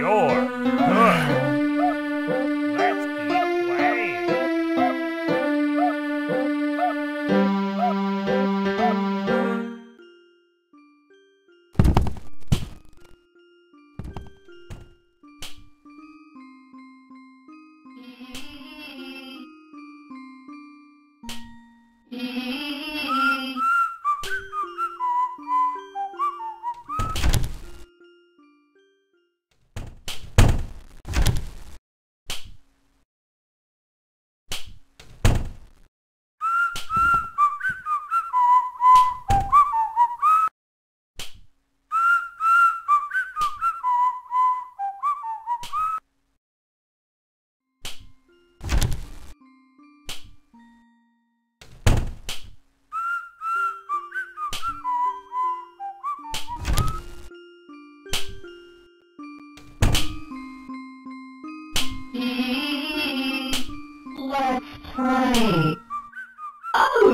Good.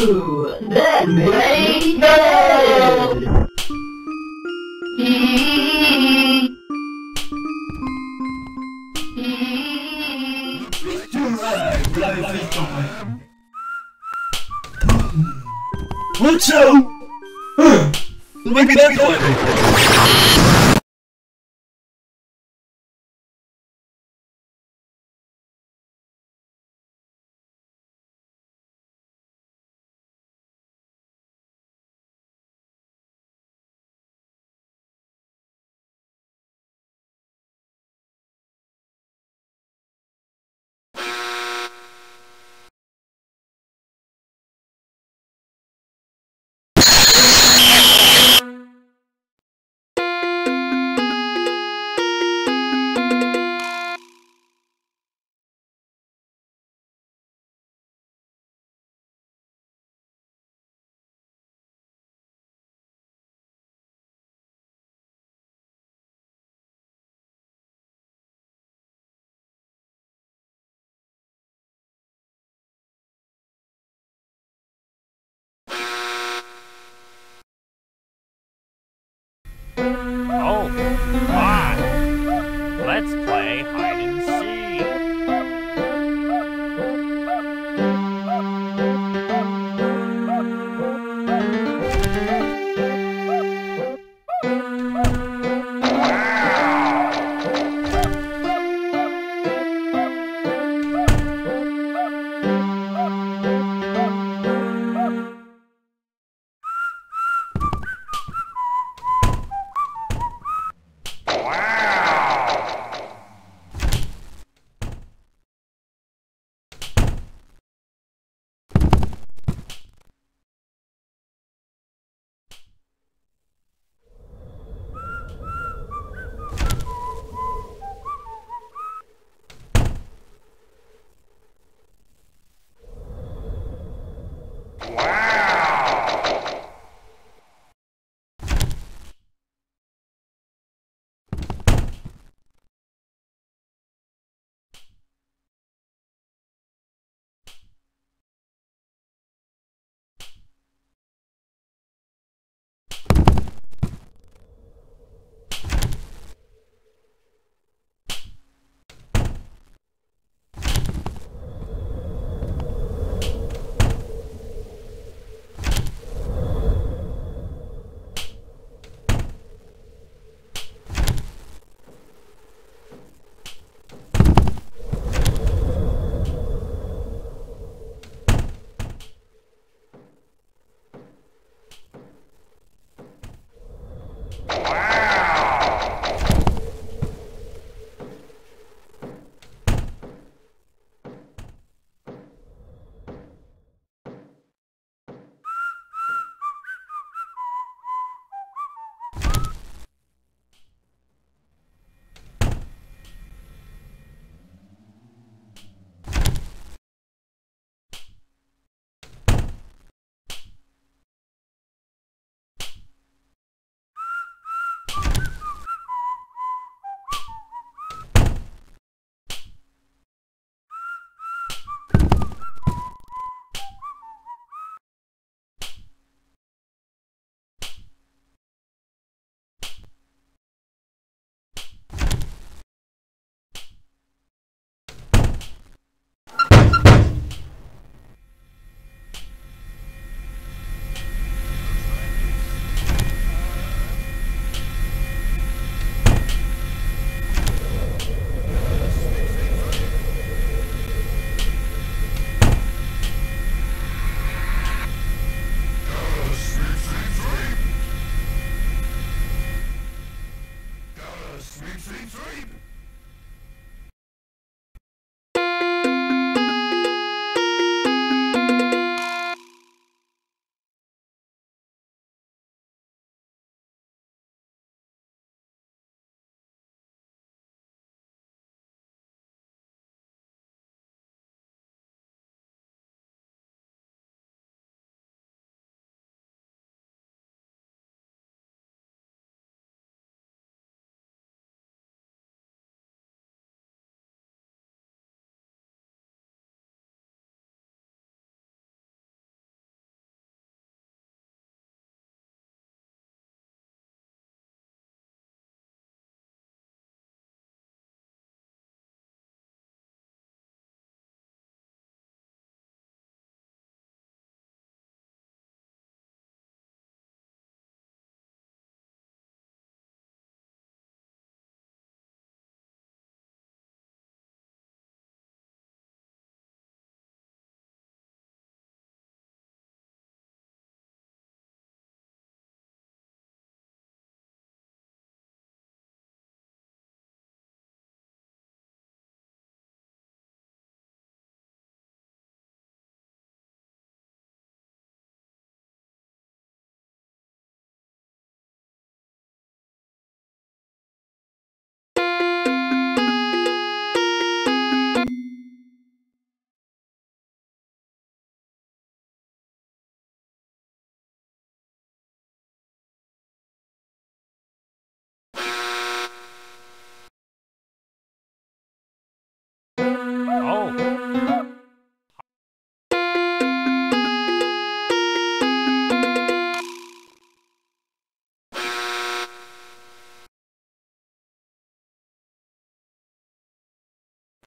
That made. What's so? Maybe that's why.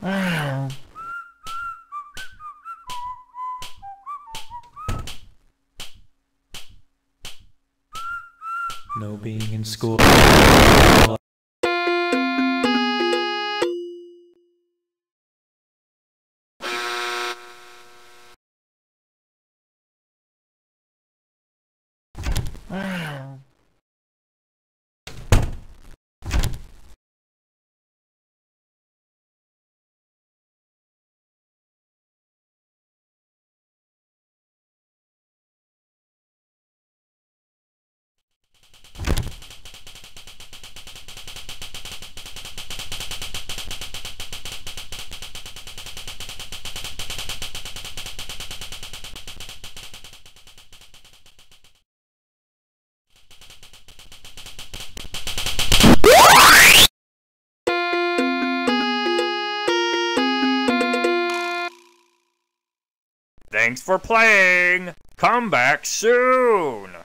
No being in school. Ah. For playing. Come back soon.